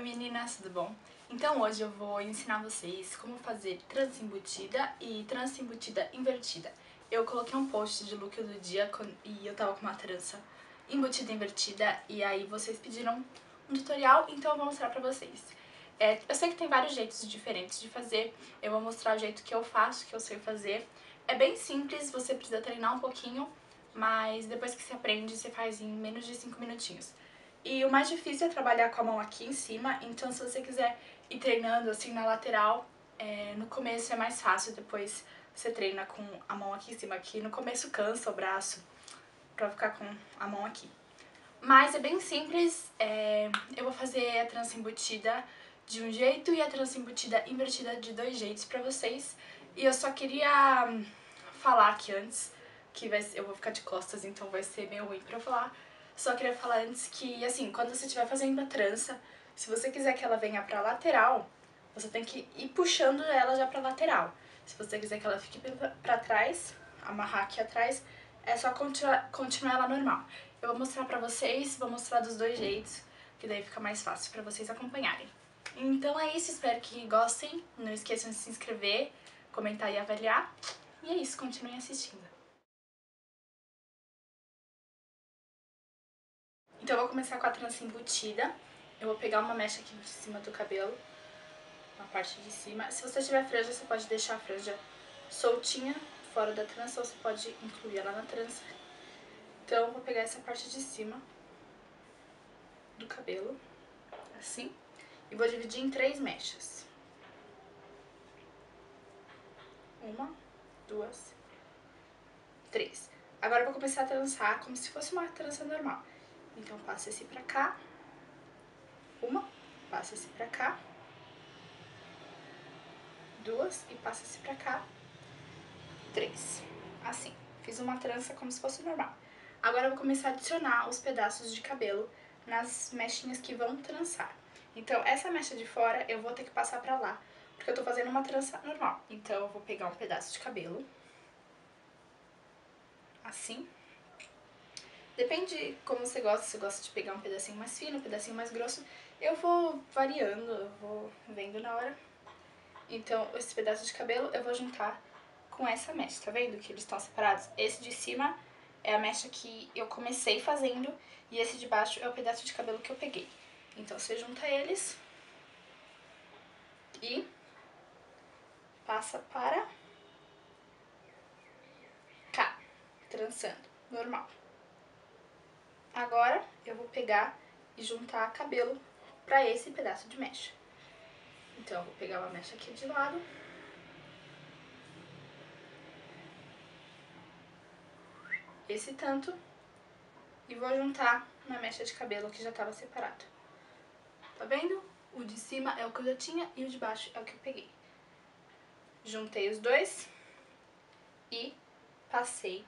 Oi meninas, tudo bom? Então hoje eu vou ensinar vocês como fazer trança embutida e trança embutida invertida. Eu coloquei um post de look do dia e eu tava com uma trança embutida invertida e aí vocês pediram um tutorial, então eu vou mostrar pra vocês. É, eu sei que tem vários jeitos diferentes de fazer, eu vou mostrar o jeito que eu faço, que eu sei fazer. É bem simples, você precisa treinar um pouquinho, mas depois que você aprende, você faz em menos de 5 minutinhos. E o mais difícil é trabalhar com a mão aqui em cima, então se você quiser ir treinando assim na lateral, é, no começo é mais fácil, depois você treina com a mão aqui em cima. Aqui no começo cansa o braço pra ficar com a mão aqui. Mas é bem simples, é, eu vou fazer a trança embutida de um jeito e a trança embutida invertida de dois jeitos pra vocês. E eu só queria hum, falar aqui antes, que vai, eu vou ficar de costas, então vai ser meio ruim pra eu falar, só queria falar antes que, assim, quando você estiver fazendo a trança, se você quiser que ela venha pra lateral, você tem que ir puxando ela já pra lateral. Se você quiser que ela fique pra trás, amarrar aqui atrás, é só continuar, continuar ela normal. Eu vou mostrar pra vocês, vou mostrar dos dois jeitos, que daí fica mais fácil pra vocês acompanharem. Então é isso, espero que gostem. Não esqueçam de se inscrever, comentar e avaliar. E é isso, continuem assistindo. Então eu vou começar com a trança embutida. Eu vou pegar uma mecha aqui de cima do cabelo, na parte de cima. Se você tiver franja, você pode deixar a franja soltinha fora da trança ou você pode incluir ela na trança. Então eu vou pegar essa parte de cima do cabelo, assim, e vou dividir em três mechas. Uma, duas, três. Agora eu vou começar a trançar como se fosse uma trança normal. Então, passa esse pra cá. Uma, passa esse pra cá. Duas, e passa esse pra cá. Três. Assim. Fiz uma trança como se fosse normal. Agora eu vou começar a adicionar os pedaços de cabelo nas mechinhas que vão trançar. Então, essa mecha de fora eu vou ter que passar pra lá, porque eu tô fazendo uma trança normal. Então, eu vou pegar um pedaço de cabelo, assim, Depende como você gosta, se você gosta de pegar um pedacinho mais fino, um pedacinho mais grosso. Eu vou variando, eu vou vendo na hora. Então, esse pedaço de cabelo eu vou juntar com essa mecha, tá vendo que eles estão separados? Esse de cima é a mecha que eu comecei fazendo e esse de baixo é o pedaço de cabelo que eu peguei. Então, você junta eles e passa para cá, trançando, normal. Agora, eu vou pegar e juntar cabelo pra esse pedaço de mecha. Então, eu vou pegar uma mecha aqui de lado. Esse tanto. E vou juntar na mecha de cabelo que já tava separado. Tá vendo? O de cima é o que eu já tinha e o de baixo é o que eu peguei. Juntei os dois e passei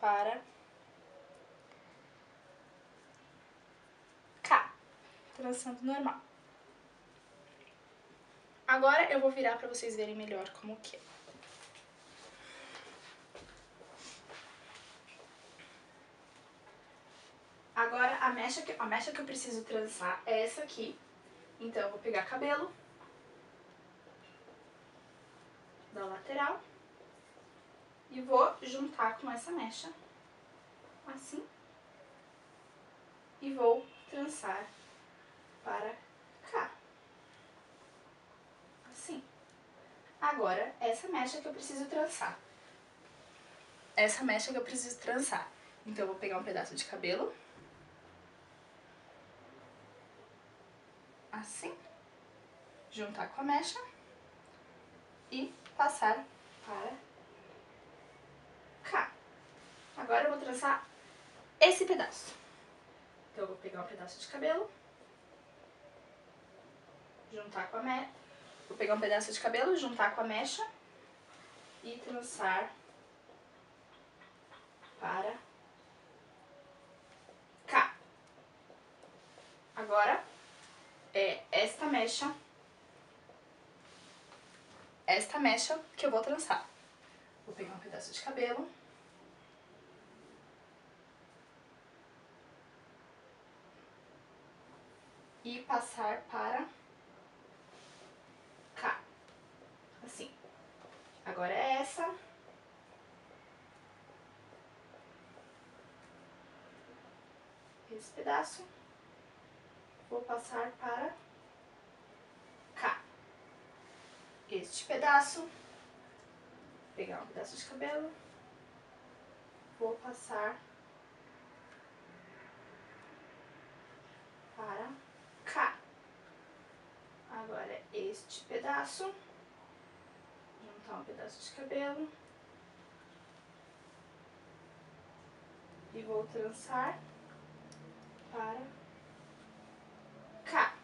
para trançando normal. Agora eu vou virar pra vocês verem melhor como que é. Agora, a mecha, que, a mecha que eu preciso trançar é essa aqui. Então, eu vou pegar cabelo da lateral e vou juntar com essa mecha, assim, e vou trançar para cá. Assim. Agora, essa mecha que eu preciso trançar. Essa mecha que eu preciso trançar. Então, eu vou pegar um pedaço de cabelo. Assim. Juntar com a mecha. E passar para cá. Agora, eu vou trançar esse pedaço. Então, eu vou pegar um pedaço de cabelo juntar com a mecha. Vou pegar um pedaço de cabelo, juntar com a mecha e trançar para cá. Agora, é esta mecha, esta mecha que eu vou trançar. Vou pegar um pedaço de cabelo. e passar para cá. Assim. Agora é essa. Esse pedaço. Vou passar para cá. Este pedaço. Pegar um pedaço de cabelo. Vou passar para cá. Agora este pedaço, juntar um pedaço de cabelo e vou trançar para. Cá.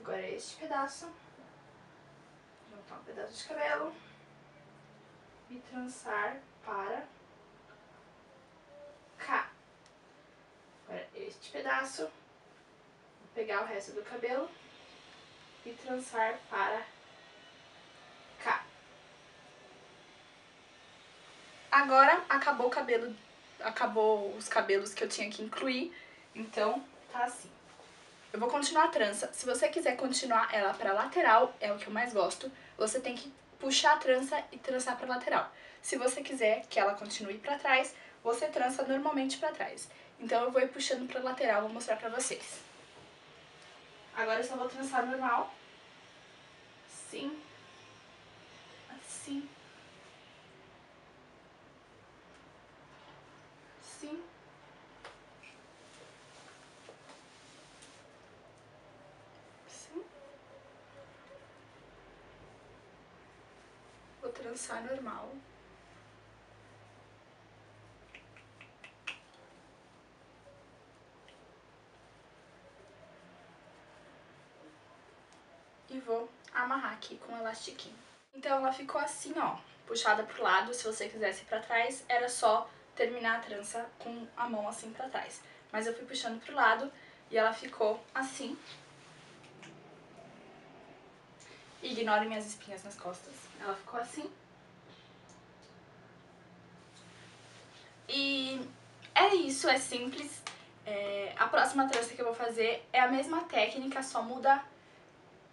Agora este pedaço, juntar um pedaço de cabelo. E trançar para. Cá. Agora este pedaço. Pegar o resto do cabelo. E trançar para. Cá. Agora acabou o cabelo, acabou os cabelos que eu tinha que incluir, então tá assim. Eu vou continuar a trança. Se você quiser continuar ela para lateral, é o que eu mais gosto, você tem que puxar a trança e trançar para lateral. Se você quiser que ela continue para trás, você trança normalmente para trás. Então eu vou ir puxando para lateral, vou mostrar para vocês. Agora eu só vou trançar normal. Assim. Assim. Assim. Vou trançar normal. e vou amarrar aqui com um elastiquinho. Então ela ficou assim, ó, puxada pro lado, se você quisesse pra trás, era só terminar a trança com a mão assim pra trás. Mas eu fui puxando pro lado e ela ficou assim. Ignore minhas espinhas nas costas. Ela ficou assim. E é isso, é simples. É, a próxima trança que eu vou fazer é a mesma técnica, só muda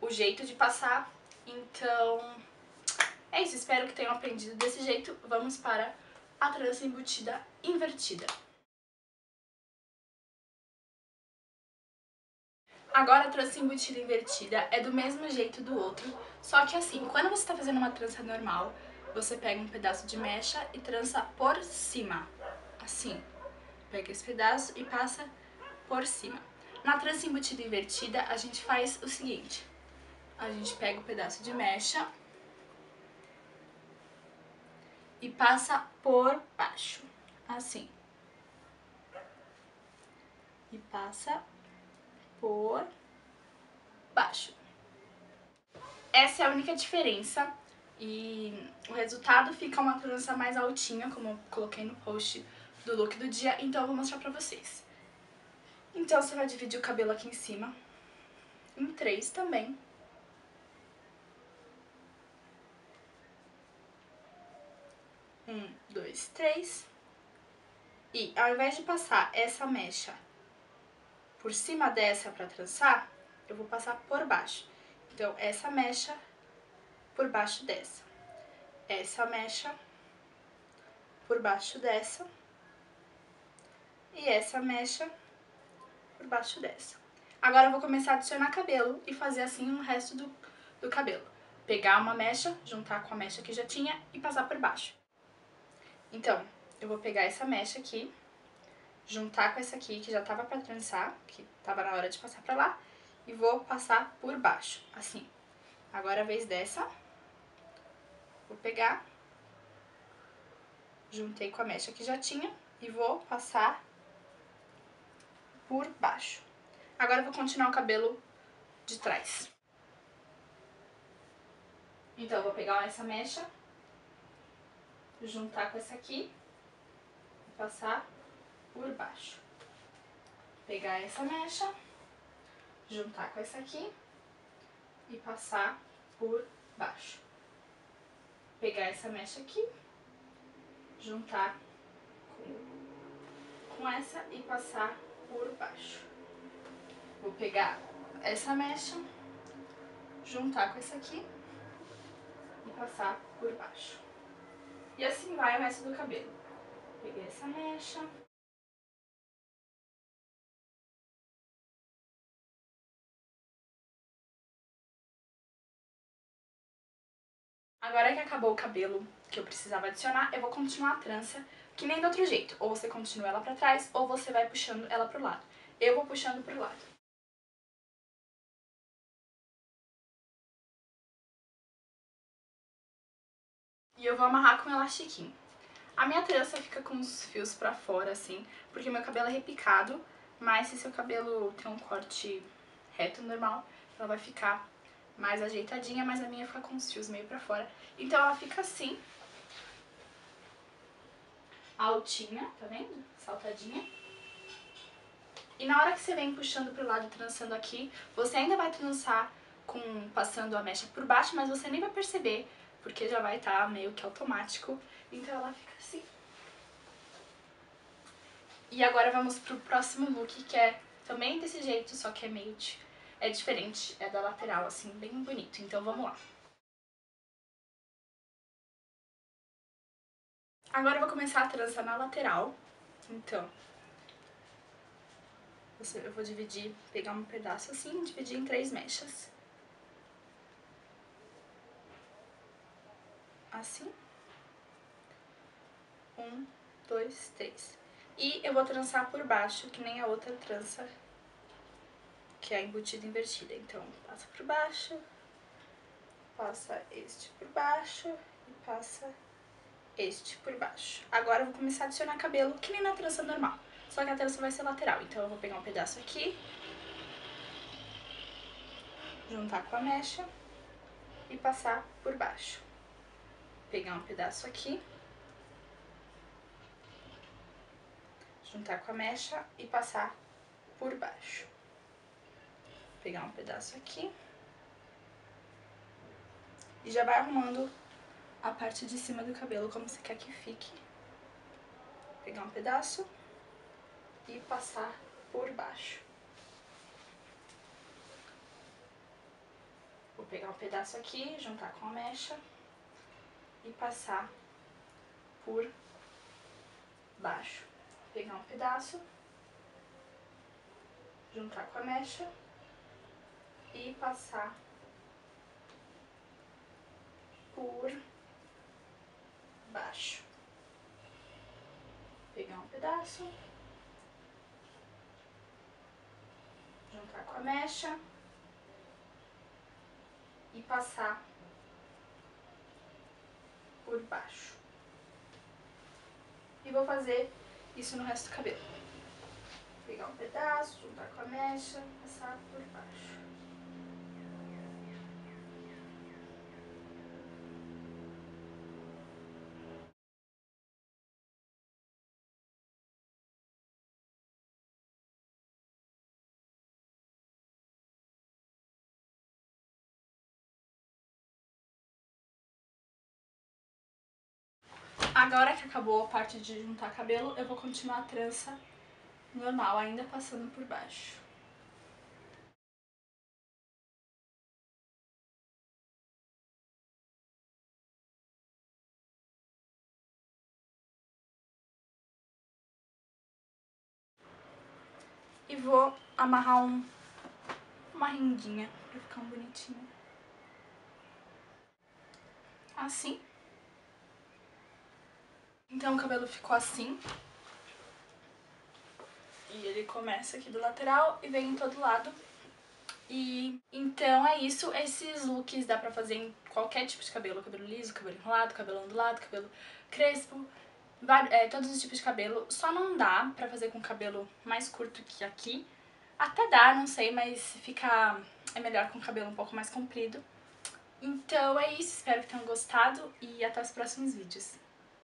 o jeito de passar. Então, é isso. Espero que tenham aprendido desse jeito. Vamos para a trança embutida invertida. Agora a trança embutida invertida é do mesmo jeito do outro, só que assim, quando você está fazendo uma trança normal, você pega um pedaço de mecha e trança por cima, assim. Pega esse pedaço e passa por cima. Na trança embutida invertida, a gente faz o seguinte a gente pega o um pedaço de mecha e passa por baixo, assim. E passa por baixo. Essa é a única diferença e o resultado fica uma trança mais altinha, como eu coloquei no post do look do dia, então eu vou mostrar pra vocês. Então você vai dividir o cabelo aqui em cima em três também. Um, dois, três. E ao invés de passar essa mecha por cima dessa pra trançar, eu vou passar por baixo. Então, essa mecha por baixo dessa. Essa mecha por baixo dessa. E essa mecha por baixo dessa. Agora eu vou começar a adicionar cabelo e fazer assim o resto do, do cabelo. Pegar uma mecha, juntar com a mecha que já tinha e passar por baixo. Então, eu vou pegar essa mecha aqui, juntar com essa aqui, que já tava pra trançar, que tava na hora de passar pra lá, e vou passar por baixo, assim. Agora a vez dessa, vou pegar, juntei com a mecha que já tinha, e vou passar por baixo. Agora eu vou continuar o cabelo de trás. Então, eu vou pegar essa mecha, juntar com essa aqui passar por baixo. Pegar essa mecha, juntar com essa aqui e passar por baixo. Pegar essa mecha aqui, juntar com, com essa e passar por baixo. Vou pegar essa mecha, juntar com essa aqui e passar por baixo. E assim vai o resto do cabelo. Peguei essa mecha. Agora que acabou o cabelo que eu precisava adicionar, eu vou continuar a trança, que nem do outro jeito. Ou você continua ela pra trás, ou você vai puxando ela pro lado. Eu vou puxando pro lado. E eu vou amarrar com um elastiquinho. A minha trança fica com os fios pra fora, assim, porque meu cabelo é repicado, mas se seu cabelo tem um corte reto normal, ela vai ficar mais ajeitadinha, mas a minha fica com os fios meio pra fora. Então ela fica assim, altinha, tá vendo? Saltadinha. E na hora que você vem puxando pro lado, trançando aqui, você ainda vai trançar com, passando a mecha por baixo, mas você nem vai perceber, porque já vai estar tá meio que automático. Então ela fica assim. E agora vamos pro próximo look, que é também desse jeito, só que é meio é diferente, é da lateral, assim, bem bonito. Então vamos lá. Agora eu vou começar a trança na lateral. Então, eu vou dividir, pegar um pedaço assim, dividir em três mechas. Assim. Um, dois, três. E eu vou trançar por baixo, que nem a outra trança que é a embutida invertida. Então, passa por baixo, passa este por baixo e passa este por baixo. Agora eu vou começar a adicionar cabelo, que nem na trança normal, só que a trança vai ser lateral. Então eu vou pegar um pedaço aqui, juntar com a mecha e passar por baixo. Pegar um pedaço aqui, juntar com a mecha e passar por baixo pegar um pedaço aqui. E já vai arrumando a parte de cima do cabelo como você quer que fique. Pegar um pedaço e passar por baixo. Vou pegar um pedaço aqui, juntar com a mecha e passar por baixo. Pegar um pedaço, juntar com a mecha e passar por baixo. Pegar um pedaço, juntar com a mecha e passar por baixo. E vou fazer isso no resto do cabelo. Pegar um pedaço, juntar com a mecha, passar por baixo. Agora que acabou a parte de juntar cabelo, eu vou continuar a trança normal, ainda passando por baixo. E vou amarrar um, uma rendinha pra ficar um bonitinho. Assim. Então o cabelo ficou assim. E ele começa aqui do lateral e vem em todo lado. E então é isso, esses looks dá pra fazer em qualquer tipo de cabelo, cabelo liso, cabelo enrolado, cabelo ondulado, cabelo crespo, é, todos os tipos de cabelo. Só não dá pra fazer com cabelo mais curto que aqui. Até dá, não sei, mas fica é melhor com cabelo um pouco mais comprido. Então é isso, espero que tenham gostado e até os próximos vídeos.